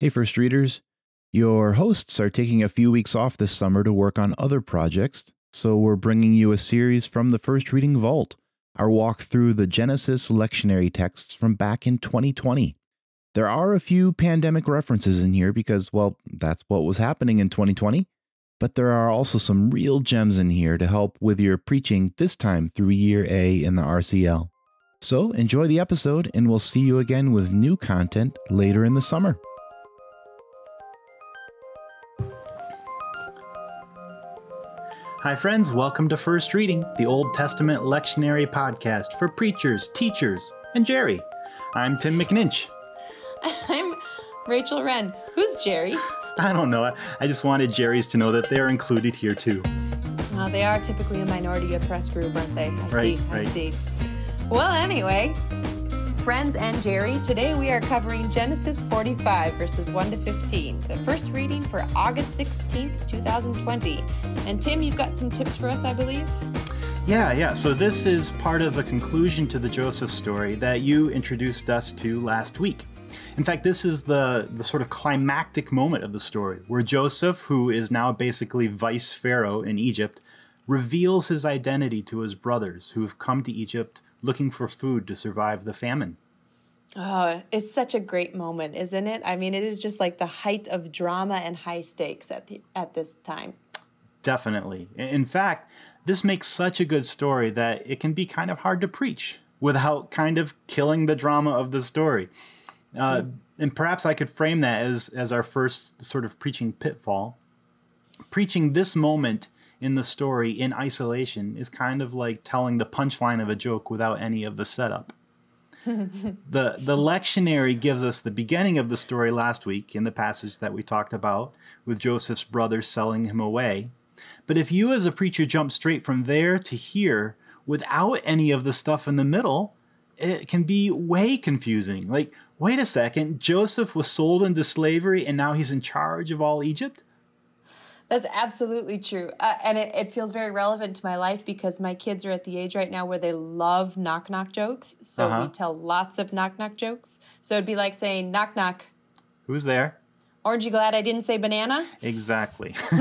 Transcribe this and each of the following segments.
Hey, first readers. Your hosts are taking a few weeks off this summer to work on other projects, so we're bringing you a series from the First Reading Vault, our walk through the Genesis lectionary texts from back in 2020. There are a few pandemic references in here because, well, that's what was happening in 2020, but there are also some real gems in here to help with your preaching this time through year A in the RCL. So enjoy the episode, and we'll see you again with new content later in the summer. Hi, friends. Welcome to First Reading, the Old Testament lectionary podcast for preachers, teachers, and Jerry. I'm Tim McNinch. I'm Rachel Wrenn. Who's Jerry? I don't know. I just wanted Jerry's to know that they're included here too. Well, they are typically a minority oppressed group, aren't they? I right, see. right. I see. Well, anyway, friends and Jerry, today we are covering Genesis 45, verses 1 to 15, the first reading for August 16th, 2020. And Tim, you've got some tips for us, I believe? Yeah, yeah. So this is part of the conclusion to the Joseph story that you introduced us to last week. In fact, this is the, the sort of climactic moment of the story where Joseph, who is now basically vice pharaoh in Egypt, reveals his identity to his brothers who have come to Egypt looking for food to survive the famine. Oh, it's such a great moment, isn't it? I mean, it is just like the height of drama and high stakes at the at this time. Definitely. In fact, this makes such a good story that it can be kind of hard to preach without kind of killing the drama of the story. Uh, and perhaps I could frame that as as our first sort of preaching pitfall. Preaching this moment in the story in isolation is kind of like telling the punchline of a joke without any of the setup. The the lectionary gives us the beginning of the story last week in the passage that we talked about with Joseph's brothers selling him away. But if you as a preacher jump straight from there to here without any of the stuff in the middle, it can be way confusing. Like, wait a second, Joseph was sold into slavery and now he's in charge of all Egypt? That's absolutely true. Uh, and it, it feels very relevant to my life because my kids are at the age right now where they love knock knock jokes. So Uh-huh. we tell lots of knock knock jokes. So it'd be like saying, knock knock. Who's there? Aren't you glad I didn't say banana? Exactly.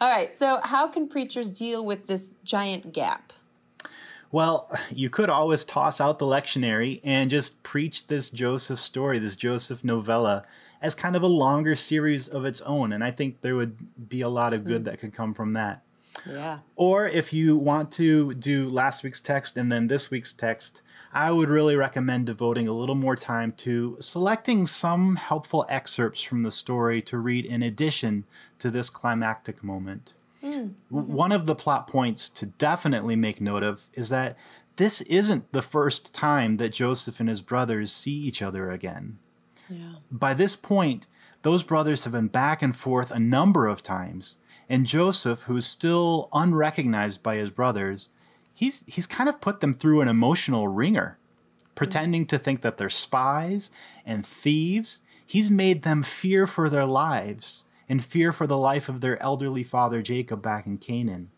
All right. So, how can preachers deal with this giant gap? well, you could always toss out the lectionary and just preach this Joseph story, this Joseph novella, as kind of a longer series of its own. And I think there would be a lot of good hmm. that could come from that. Yeah. Or if you want to do last week's text and then this week's text, I would really recommend devoting a little more time to selecting some helpful excerpts from the story to read in addition to this climactic moment. Hmm. W- mm-hmm. One of the plot points to definitely make note of is that this isn't the first time that Joseph and his brothers see each other again. By this point, those brothers have been back and forth a number of times, and Joseph, who is still unrecognized by his brothers, he's he's kind of put them through an emotional wringer, pretending to think that they're spies and thieves. He's made them fear for their lives and fear for the life of their elderly father Jacob back in Canaan.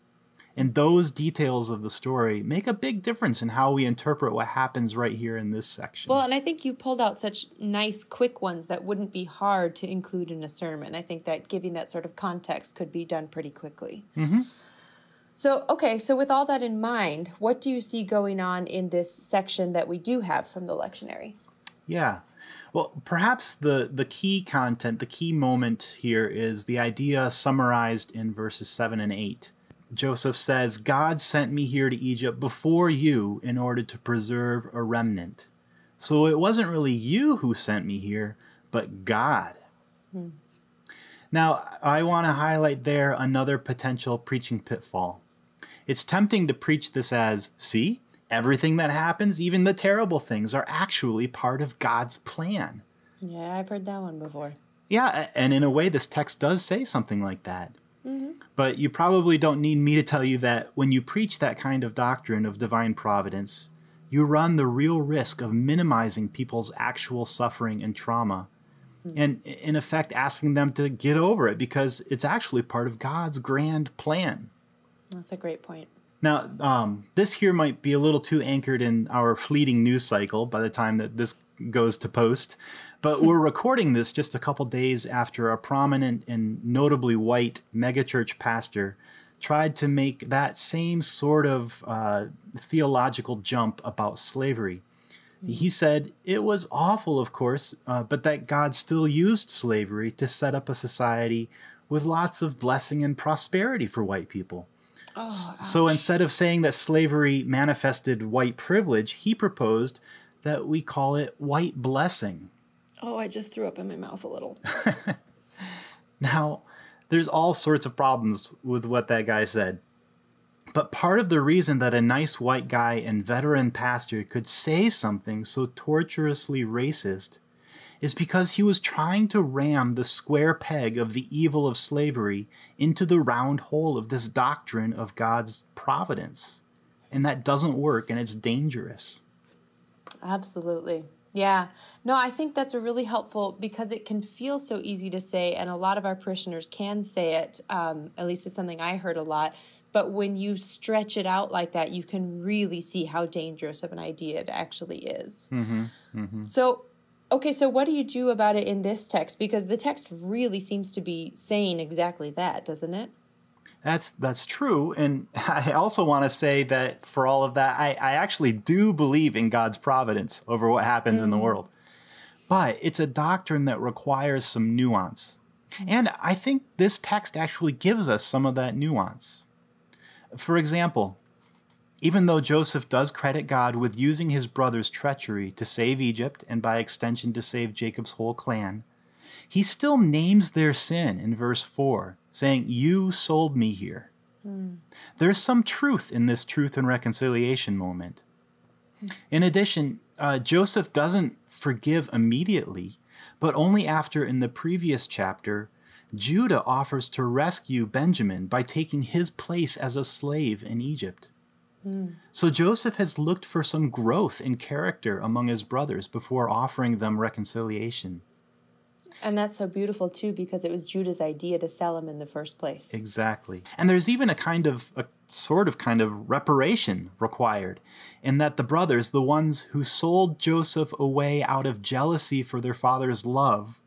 And those details of the story make a big difference in how we interpret what happens right here in this section. Well, and I think you pulled out such nice, quick ones that wouldn't be hard to include in a sermon. I think that giving that sort of context could be done pretty quickly. Mm-hmm. So, okay, so with all that in mind, what do you see going on in this section that we do have from the lectionary? Yeah. Well, perhaps the, the key content, the key moment here is the idea summarized in verses 7 and 8. Joseph says, God sent me here to Egypt before you in order to preserve a remnant. So it wasn't really you who sent me here, but God. Hmm. Now, I want to highlight there another potential preaching pitfall. It's tempting to preach this as, see, everything that happens, even the terrible things, are actually part of God's plan. Yeah, I've heard that one before. Yeah, and in a way, this text does say something like that. But you probably don't need me to tell you that when you preach that kind of doctrine of divine providence, you run the real risk of minimizing people's actual suffering and trauma. And in effect, asking them to get over it because it's actually part of God's grand plan. That's a great point. Now, um, this here might be a little too anchored in our fleeting news cycle by the time that this goes to post, But we're recording this just a couple days after a prominent and notably white megachurch pastor tried to make that same sort of uh, theological jump about slavery. He said it was awful, of course, uh, but that God still used slavery to set up a society with lots of blessing and prosperity for white people. Oh, so instead of saying that slavery manifested white privilege, he proposed that we call it white blessing. oh, I just threw up in my mouth a little. Now, there's all sorts of problems with what that guy said. But part of the reason that a nice white guy and veteran pastor could say something so torturously racist is because he was trying to ram the square peg of the evil of slavery into the round hole of this doctrine of God's providence. And that doesn't work and it's dangerous. Absolutely. Yeah. No, I think that's a really helpful because it can feel so easy to say, and a lot of our parishioners can say it. Um, at least it's something I heard a lot. But when you stretch it out like that, you can really see how dangerous of an idea it actually is. So, okay, so what do you do about it in this text? Because the text really seems to be saying exactly that, doesn't it? That's that's true, and I also want to say that for all of that, I, I actually do believe in God's providence over what happens in the mm. world. But it's a doctrine that requires some nuance, mm. and I think this text actually gives us some of that nuance. For example, even though Joseph does credit God with using his brother's treachery to save Egypt and by extension to save Jacob's whole clan, he still names their sin in verse 4, saying, You sold me here. There's some truth in this truth and reconciliation moment. In addition, uh, Joseph doesn't forgive immediately, but only after in the previous chapter, Judah offers to rescue Benjamin by taking his place as a slave in Egypt. So Joseph has looked for some growth in character among his brothers before offering them reconciliation. And that's so beautiful too, because it was Judah's idea to sell him in the first place. Exactly. And there's even a kind of a sort of kind of reparation required in that the brothers, the ones who sold Joseph away out of jealousy for their father's love,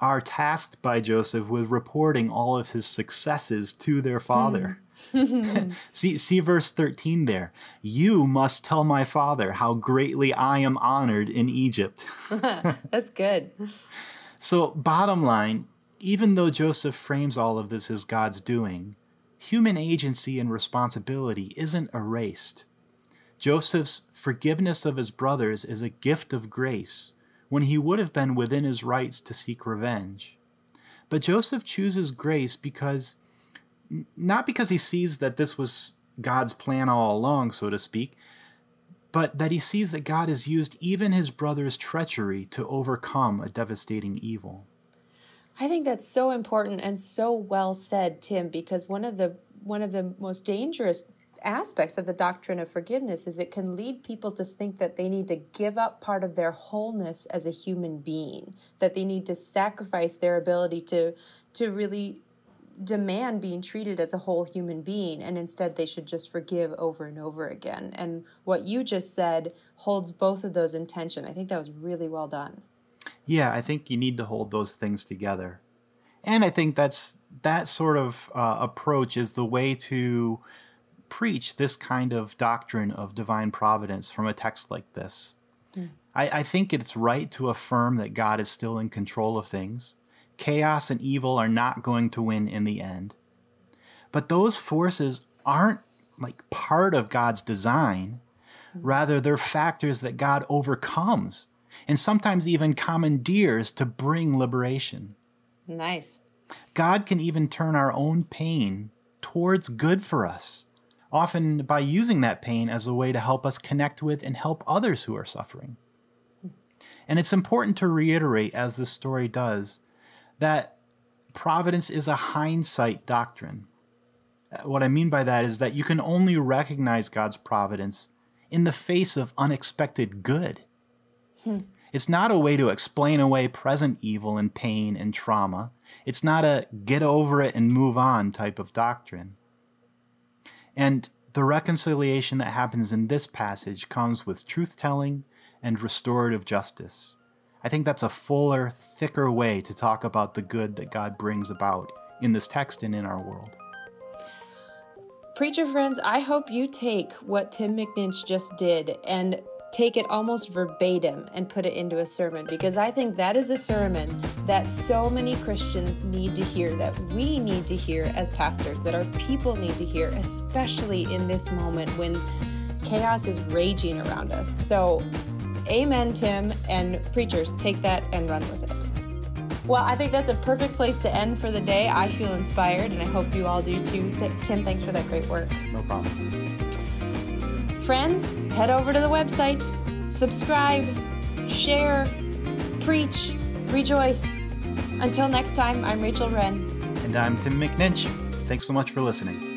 are tasked by Joseph with reporting all of his successes to their father. Hmm. see, see verse 13 there. You must tell my father how greatly I am honored in Egypt. That's good. So, bottom line, even though Joseph frames all of this as God's doing, human agency and responsibility isn't erased. Joseph's forgiveness of his brothers is a gift of grace when he would have been within his rights to seek revenge. But Joseph chooses grace because, not because he sees that this was God's plan all along, so to speak, but that he sees that God has used even his brother's treachery to overcome a devastating evil. I think that's so important and so well said, Tim, because one of the one of the most dangerous aspects of the doctrine of forgiveness is it can lead people to think that they need to give up part of their wholeness as a human being, that they need to sacrifice their ability to to really demand being treated as a whole human being and instead they should just forgive over and over again. And what you just said holds both of those in tension. I think that was really well done. Yeah, I think you need to hold those things together. And I think that's that sort of uh, approach is the way to preach this kind of doctrine of divine providence from a text like this. I, I think it's right to affirm that God is still in control of things. Chaos and evil are not going to win in the end. But those forces aren't like part of God's design. Rather, they're factors that God overcomes and sometimes even commandeers to bring liberation. Nice. God can even turn our own pain towards good for us, often by using that pain as a way to help us connect with and help others who are suffering. And it's important to reiterate, as this story does, that providence is a hindsight doctrine. Uh, What I mean by that is that you can only recognize God's providence in the face of unexpected good. It's not a way to explain away present evil and pain and trauma. It's not a get over it and move on type of doctrine. And the reconciliation that happens in this passage comes with truth telling and restorative justice. I think that's a fuller, thicker way to talk about the good that God brings about in this text and in our world. Preacher friends, I hope you take what Tim McNinch just did and take it almost verbatim and put it into a sermon because I think that is a sermon that so many Christians need to hear, that we need to hear as pastors, that our people need to hear, especially in this moment when chaos is raging around us. So, amen, Tim, and preachers, take that and run with it. Well, I think that's a perfect place to end for the day. I feel inspired, and I hope you all do too. Th- Tim, thanks for that great work. No problem. Friends, head over to the website, subscribe, share, preach, rejoice. Until next time, I'm Rachel Wrenn. And I'm Tim McNinch. Thanks so much for listening.